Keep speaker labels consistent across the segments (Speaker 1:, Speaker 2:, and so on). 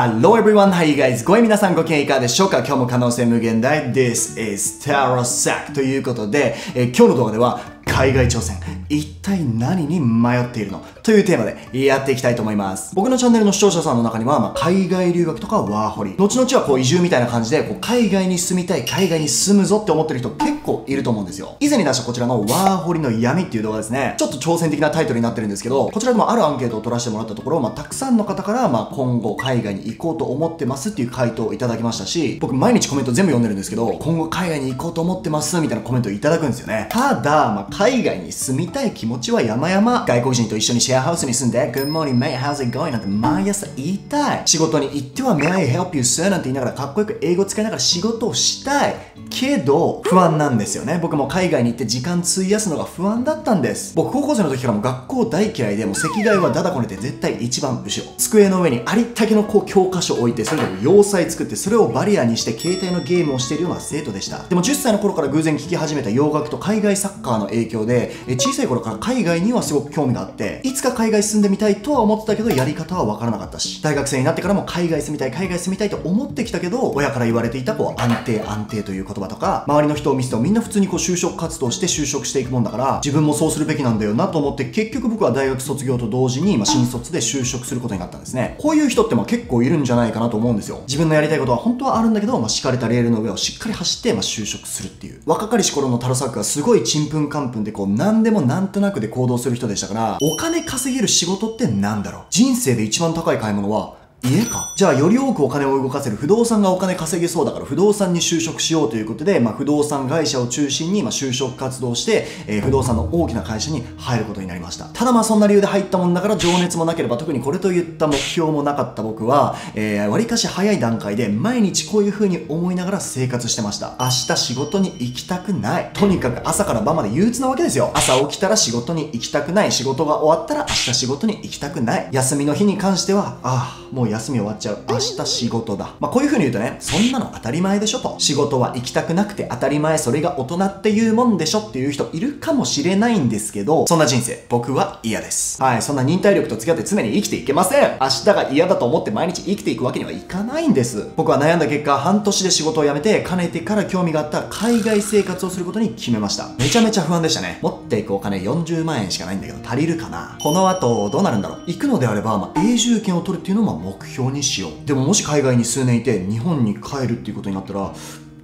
Speaker 1: Hello everyone, how you guys? ごめん皆さんご機嫌いかがでしょうか？今日も可能性無限大。This is Taro Sack ということで、えー今日の動画では海外挑戦。一体何に迷っているの？というテーマでやっていきたいと思います。僕のチャンネルの視聴者さんの中には、まあ、海外留学とかワーホリ。後々はこう移住みたいな感じでこう海外に住みたい海外に住むぞって思ってる人結構いると思うんですよ。以前に出したこちらのワーホリの闇っていう動画ですね。ちょっと挑戦的なタイトルになってるんですけどこちらでもあるアンケートを取らせてもらったところ、まあ、たくさんの方から、まあ、今後海外に行こうと思ってますっていう回答をいただきましたし僕毎日コメント全部読んでるんですけど今後海外に行こうと思ってますみたいなコメントをいただくんですよね。ただ、まあ、海外に住みたい気持ちは山々。外国人と一緒にシェアハウスに住んで。Good morning mate. How's it going? なんて毎朝言いたい。仕事に行っては May I help you sir なんて言いながらかっこよく英語使いながら仕事をしたい。けど不安なんですよね。僕も海外に行って時間費やすのが不安だったんです。僕高校生の時からも学校大嫌いでもう席替はダダこねて絶対一番後ろ。机の上にありったけのこう教科書を置いてそれでも要塞作ってそれをバリアにして携帯のゲームをしているような生徒でした。でも10歳の頃から偶然聞き始めた洋楽と海外サッカーの影響でえ小さい頃から海外にはすごく興味があっていつか海外住んでみたいとは思ってたけどやり方は分からなかったし大学生になってからも海外住みたい海外住みたいと思ってきたけど親から言われていたこう安定安定という言葉とか周りの人を見せてもみんな普通にこう就職活動して就職していくもんだから自分もそうするべきなんだよなと思って結局僕は大学卒業と同時に、ま、新卒で就職することになったんですね。こういう人ってま結構いるんじゃないかなと思うんですよ。自分のやりたいことは本当はあるんだけど、まあ、敷かれたレールの上をしっかり走って、まあ、就職するっていう。若かりし頃のタロサックはすごいちんぷんかんぷんでこう何でもなんとなくで行動する人でしたからお金稼げる仕事って何だろう？人生で一番高い買い物は家か。じゃあより多くお金を動かせる不動産がお金稼げそうだから不動産に就職しようということで、まあ、不動産会社を中心に、ま、就職活動して、えー不動産の大きな会社に入ることになりました。ただまあそんな理由で入ったもんだから情熱もなければ特にこれといった目標もなかった僕は、えー、割かし早い段階で毎日こういう風に思いながら生活してました。明日仕事に行きたくない。とにかく朝から晩まで憂鬱なわけですよ。朝起きたら仕事に行きたくない。仕事が終わったら明日仕事に行きたくない。休みの日に関してはああもう休み終わっちゃう。明日仕事だ。まあこういう風に言うとねそんなの当たり前でしょと。仕事は行きたくなくて当たり前それが大人っていうもんでしょっていう人いるかもしれないんですけどそんな人生僕は嫌です。はいそんな忍耐力と付き合って常に生きていけません。明日が嫌だと思って毎日生きていくわけにはいかないんです。僕は悩んだ結果半年で仕事を辞めてかねてから興味があった海外生活をすることに決めました。めちゃめちゃ不安でしたね。持っていくお金40万円しかないんだけど足りるかな？この後どうなるんだろう？行くのであれば、まあ、永住権を取るっていうのをまあ目標にしよう。でももし海外に数年いて日本に帰るっていうことになったら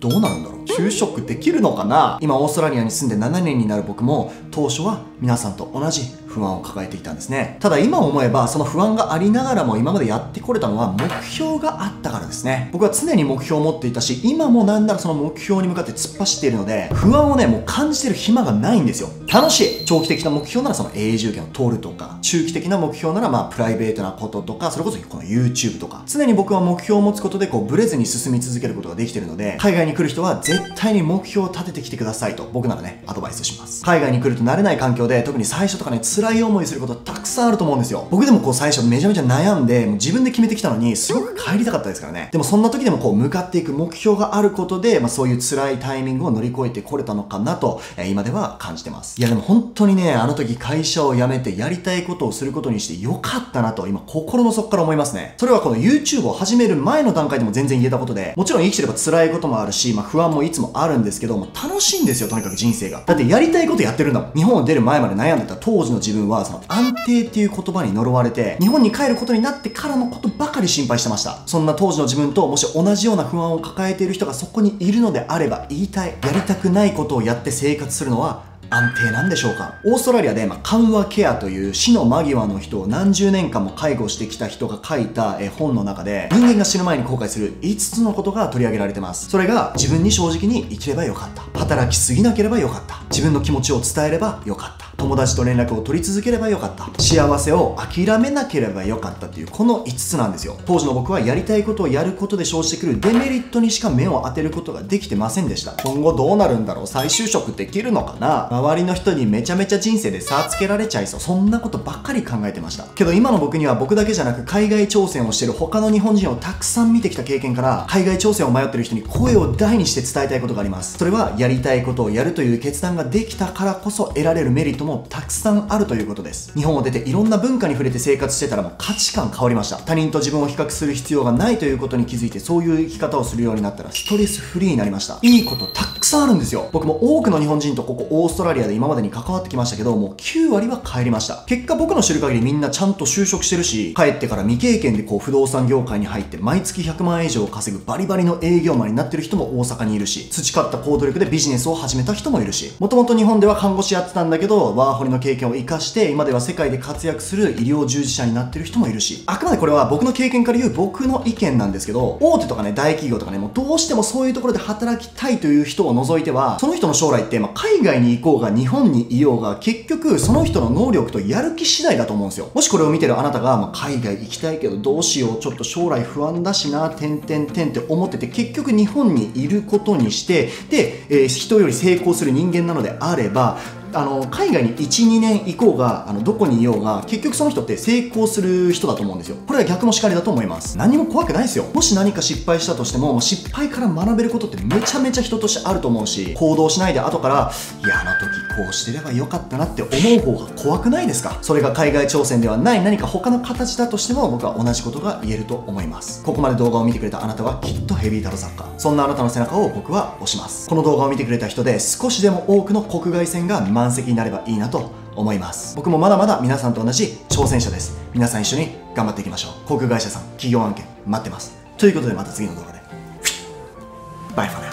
Speaker 1: どうなるんだろう？就職できるのかな？今オーストラリアに住んで7年になる僕も当初は皆さんと同じ不安を抱えていたんですね。ただ今思えばその不安がありながらも今までやってこれたのは目標があったからですね。僕は常に目標を持っていたし今もなんならその目標に向かって突っ走っているので不安をねもう感じてる暇がないんですよ楽しい長期的な目標ならその永住権を取るとか中期的な目標ならまあプライベートなこととかそれこそこの YouTube とか。常に僕は目標を持つことでこうブレずに進み続けることができてるので海外に来る人は絶対に目標を立ててきてくださいと僕ならねアドバイスします。海外に来ると慣れない環境で特に最初とかね辛い思いすることたくさんあると思うんですよ。僕でもこう最初めちゃめちゃ悩んでもう自分で決めてきたのにすごく帰りたかったですからね。でもそんな時でもこう向かっていく目標があることで、まあ、そういう辛いタイミングを乗り越えてこれたのかなと、えー今では感じてます。やでも本当にねあの時会社を辞めてやりたいことをすることにしてよかったなと今心の底から思いますね。それはこの YouTube を始める前の段階でも全然言えたことでもちろん生きてれば辛いこともあるし、まあ、不安もいつもあるんですけども楽しいんですよとにかく人生が。だってやりたいことやってるんだもん。日本を出る前まで悩んでた当時の自分はその安定っていう言葉に呪われて日本に帰ることになってからのことばかり心配してました。そんな当時の自分ともし同じような不安を抱えている人がそこにいるのであれば言いたいやりたくないことをやって生活するのは安定なんでしょうか？オーストラリアで、ま、緩和ケアという死の間際の人を何十年間も介護してきた人が書いたえ本の中で人間が死ぬ前に後悔する5つのことが取り上げられてます。それが自分に正直に生きればよかった。働きすぎなければよかった。自分の気持ちを伝えればよかった。友達と連絡を取り続ければよかった。幸せを諦めなければよかったっていうこの5つなんですよ。当時の僕はやりたいことをやることで生じてくるデメリットにしか目を当てることができてませんでした。今後どうなるんだろう？再就職できるのかな？周りの人にめちゃめちゃ人生で差つけられちゃいそう。そんなことばっかり考えてました。けど今の僕には僕だけじゃなく海外挑戦をしてる他の日本人をたくさん見てきた経験から海外挑戦を迷ってる人に声を大にして伝えたいことがあります。それはやりたいことをやるという決断ができたからこそ得られるメリットももたくさんあるということです。日本を出ていろんな文化に触れて生活してたらもう価値観変わりました。他人と自分を比較する必要がないということに気づいてそういう生き方をするようになったらストレスフリーになりました。いいことたくさんあるんですよ。僕も多くの日本人とここオーストラリアで今までに関わってきましたけどもう9割は帰りました。結果僕の知る限りみんなちゃんと就職してるし帰ってから未経験でこう不動産業界に入って毎月100万円以上稼ぐバリバリの営業マンになってる人も大阪にいるし培った行動力でビジネスを始めた人もいるしもともと日本では看護師やってたんだけどワーホリの経験を生かして今では世界で活躍する医療従事者になってる人もいるしあくまでこれは僕の経験から言う僕の意見なんですけど大手とかね大企業とかねもうどうしてもそういうところで働きたいという人を除いてはその人の将来って、まあ、海外に行こうが日本にいようが結局その人の能力とやる気次第だと思うんですよ。もしこれを見てるあなたが、まあ、海外行きたいけどどうしようちょっと将来不安だしな点々点って思ってて結局日本にいることにしてで、えー、人より成功する人間なのであればあの海外に12年行こうがあのどこにいようが結局その人って成功する人だと思うんですよ。これは逆もしかりだと思います。何も怖くないですよ。もし何か失敗したとしても失敗から学べることってめちゃめちゃ人としてあると思うし行動しないで後からいやあの時こうしてればよかったなって思う方が怖くないですか？それが海外挑戦ではない何か他の形だとしても僕は同じことが言えると思います。ここまで動画を見てくれたあなたはきっとヘビータロ作家。そんなあなたの背中を僕は押します。この動画を見てくれた人で少しでも多くの国外線が学満席になればいいなと思います。僕もまだまだ皆さんと同じ挑戦者です。皆さん一緒に頑張っていきましょう。航空会社さん企業案件待ってます。ということでまた次の動画で。バイバイ。